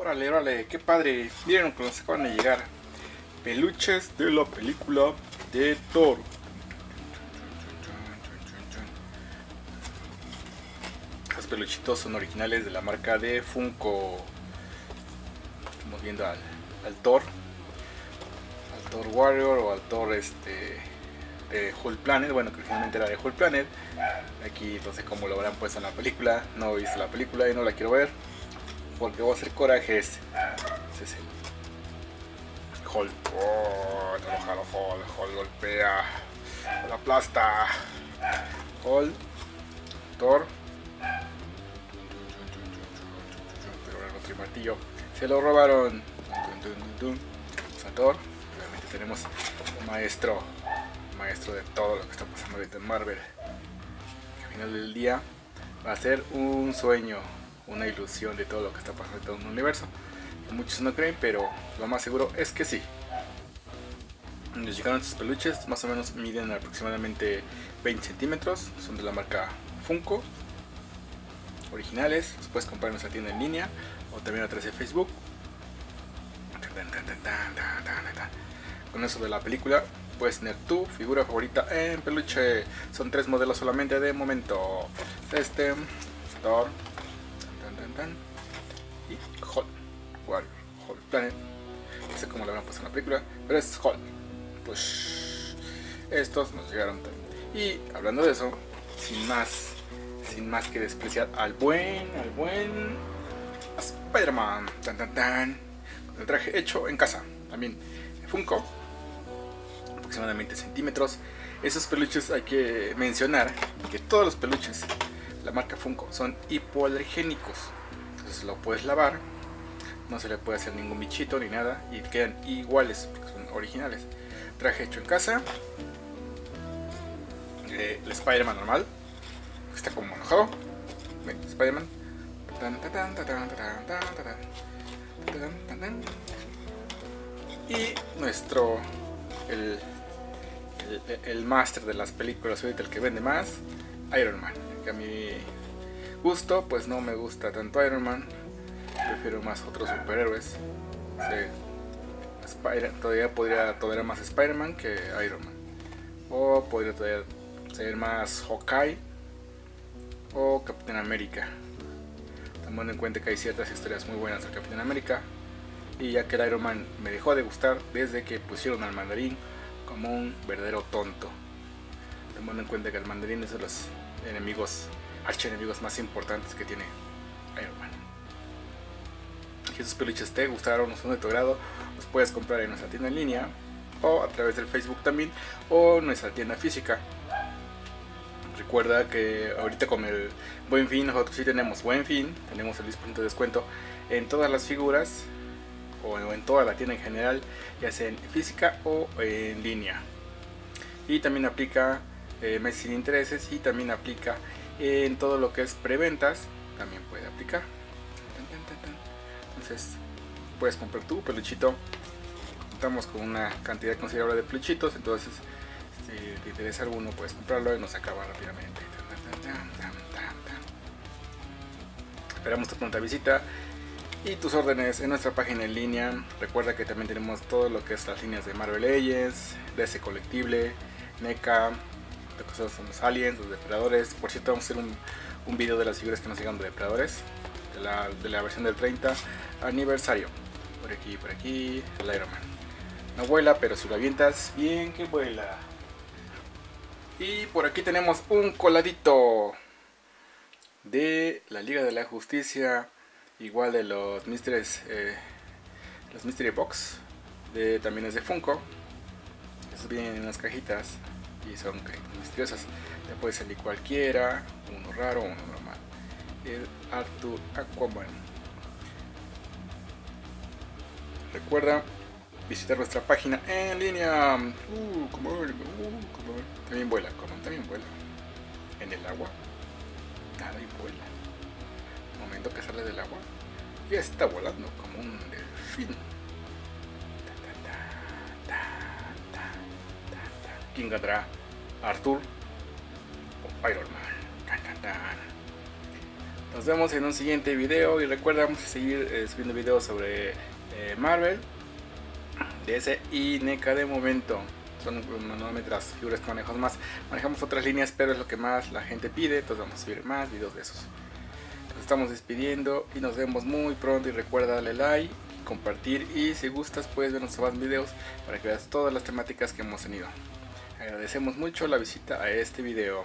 Órale, órale, qué padre. Miren que nos acaban de llegar. Peluches de la película de Thor. Los peluchitos son originales de la marca de Funko. Estamos viendo al, al Thor. Al Thor Warrior o al Thor este de Whole Planet. Bueno, que originalmente era de Whole Planet. Aquí no sé cómo lo habrán puesto en la película. No he visto la película y no la quiero ver. Porque voy a hacer corajes. Es ese. Hulk. Oh, está enojado Hulk. Hulk golpea. Lo aplasta. Hulk. Thor. Pero el otro martillo. Se lo robaron. A Thor. Obviamente tenemos un maestro. Maestro de todo lo que está pasando ahorita en Marvel. Que al final del día va a ser un sueño una ilusión de todo lo que está pasando en todo el universo. muchos no creen, pero lo más seguro es que sí. Nos llegaron estos peluches, más o menos miden aproximadamente 20 centímetros, son de la marca Funko, originales, los puedes comprar en nuestra tienda en línea o también a través de Facebook. Con eso de la película puedes tener tu figura favorita en peluche. Son tres modelos solamente de momento. Este, Thor, y Hall Warrior, Hall Planet. No sé cómo lo habrán puesto en la película, pero es Hall. Pues estos nos llegaron. Y hablando de eso, sin más, sin más que despreciar al buen, al buen Spider-Man, tan tan tan, con el traje hecho en casa, también Funko, aproximadamente centímetros. Esos peluches hay que mencionar que todos los peluches, la marca Funko, son hipoalergénicos lo puedes lavar, no se le puede hacer ningún bichito ni nada y quedan iguales porque son originales. Traje hecho en casa, eh, el Spider-Man normal, está como enojado, Spider-Man. Y nuestro, el, el, el máster de las películas ahorita, el que vende más, Iron Man, que a mí gusto, pues no me gusta tanto Iron Man. Prefiero más otros superhéroes. todavía podría tolerar más Spider-Man que Iron Man. O podría todavía ser más Hawkeye o Capitán América. Tomando en cuenta que hay ciertas historias muy buenas de Capitán América. Y ya que el Iron Man me dejó de gustar desde que pusieron al mandarín como un verdadero tonto. Tomando en cuenta que el mandarín es de los enemigos enemigos más importantes que tiene Iron Man. Si esos peluches te gustaron son de tu grado, los puedes comprar en nuestra tienda en línea o a través del Facebook también o nuestra tienda física. Recuerda que ahorita con el Buen Fin, nosotros sí tenemos Buen Fin, tenemos el 10% de descuento en todas las figuras o en toda la tienda en general, ya sea en física o en línea. Y también aplica eh, sin intereses y también aplica en todo lo que es preventas también puede aplicar. Entonces puedes comprar tu peluchito. Contamos con una cantidad considerable de peluchitos entonces si te interesa alguno puedes comprarlo y nos acaba rápidamente. Esperamos tu pronta visita y tus órdenes en nuestra página en línea. Recuerda que también tenemos todo lo que es las líneas de Marvel Legends DC Colectible NECA cosas son los aliens, los depredadores. Por cierto, vamos a hacer un, un video de las figuras que nos llegan de depredadores. De la, de la, versión del 30 aniversario. Por aquí, por aquí, el Iron Man. No vuela, pero si lo avientas, bien que vuela. Y por aquí tenemos un coladito de la Liga de la Justicia. Igual de los Mysteries, eh, los Mystery Box. De, también es de Funko. Esos vienen en las cajitas y son misteriosas. Te puede salir cualquiera, uno raro, uno normal. El Arthur Aquaman. Recuerda visitar nuestra página en línea. Uh, uh, También vuela, como también vuela. En el agua. Nada y vuela. Momento que sale del agua. Ya está volando como un delfín. ¿Quién? ¿Arthur o Iron Man? Nos vemos en un siguiente video y recuerda vamos a seguir eh, subiendo videos sobre eh, Marvel, DS y NECA de momento. Son normalmente las figuras que manejamos más. Manejamos otras líneas, pero es lo que más la gente pide, entonces vamos a subir más videos de esos. Nos estamos despidiendo y nos vemos muy pronto y recuerda darle like, compartir y si gustas puedes ver nuestros más videos para que veas todas las temáticas que hemos tenido. Agradecemos mucho la visita a este video.